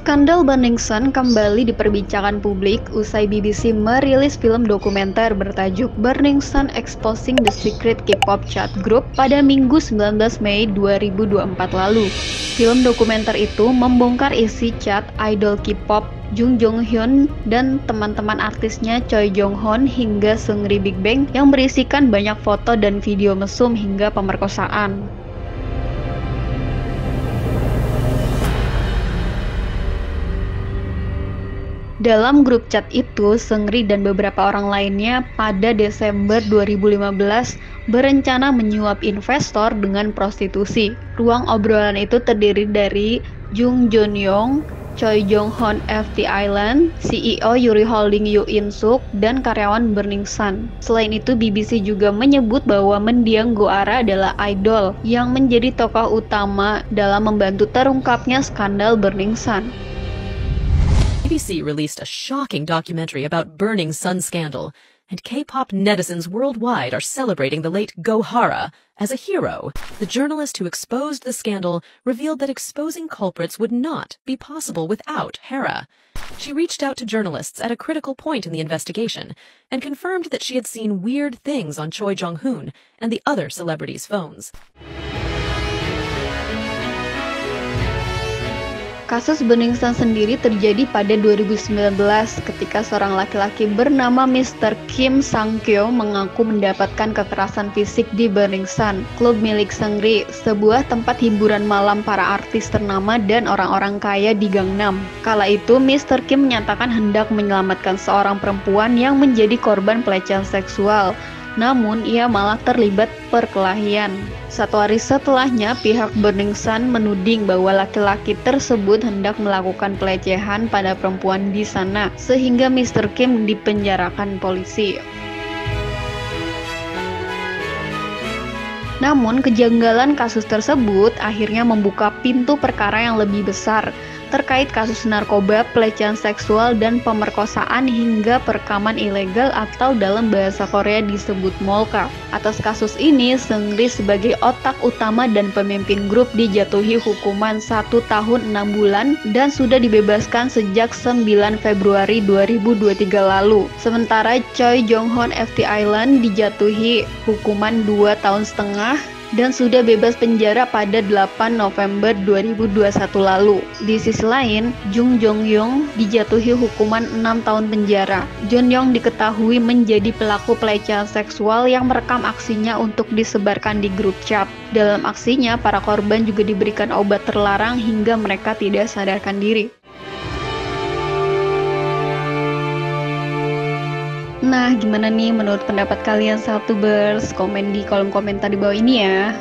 Skandal Burning Sun kembali diperbincangkan publik usai BBC merilis film dokumenter bertajuk Burning Sun Exposing the Secret K-pop Chat Group pada Minggu 19 Mei 2024 lalu. Film dokumenter itu membongkar isi chat idol K-pop Jung Jong Hyun dan teman-teman artisnya Choi Jong Hon hingga Seungri Big Bang yang berisikan banyak foto dan video mesum hingga pemerkosaan. Dalam grup chat itu, Seungri dan beberapa orang lainnya pada Desember 2015 berencana menyuap investor dengan prostitusi. Ruang obrolan itu terdiri dari Jung Jun Yong, Choi Jong Hon FT Island, CEO Yuri Holding Yu In Suk, dan karyawan Burning Sun. Selain itu, BBC juga menyebut bahwa mendiang Goara adalah idol yang menjadi tokoh utama dalam membantu terungkapnya skandal Burning Sun. BBC released a shocking documentary about Burning Sun scandal, and K-pop netizens worldwide are celebrating the late Gohara as a hero. The journalist who exposed the scandal revealed that exposing culprits would not be possible without Hera. She reached out to journalists at a critical point in the investigation and confirmed that she had seen weird things on Choi Jong-hoon and the other celebrities' phones. Kasus Beningstan sendiri terjadi pada 2019 ketika seorang laki-laki bernama Mr. Kim Sang-kyo mengaku mendapatkan kekerasan fisik di Burning Sun, klub milik Seungri, sebuah tempat hiburan malam para artis ternama dan orang-orang kaya di Gangnam. Kala itu, Mr. Kim menyatakan hendak menyelamatkan seorang perempuan yang menjadi korban pelecehan seksual namun ia malah terlibat perkelahian. Satu hari setelahnya, pihak Burning Sun menuding bahwa laki-laki tersebut hendak melakukan pelecehan pada perempuan di sana, sehingga Mr. Kim dipenjarakan polisi. Namun, kejanggalan kasus tersebut akhirnya membuka pintu perkara yang lebih besar, terkait kasus narkoba, pelecehan seksual, dan pemerkosaan hingga perekaman ilegal atau dalam bahasa Korea disebut molka. Atas kasus ini, Seungri sebagai otak utama dan pemimpin grup dijatuhi hukuman 1 tahun 6 bulan dan sudah dibebaskan sejak 9 Februari 2023 lalu. Sementara Choi Jong Hon FT Island dijatuhi hukuman 2 tahun setengah dan sudah bebas penjara pada 8 November 2021 lalu. Di sisi lain, Jung Jong Yong dijatuhi hukuman 6 tahun penjara. Jun Yong diketahui menjadi pelaku pelecehan seksual yang merekam aksinya untuk disebarkan di grup chat. Dalam aksinya, para korban juga diberikan obat terlarang hingga mereka tidak sadarkan diri. Nah, gimana nih menurut pendapat kalian satu bers? Komen di kolom komentar di bawah ini ya.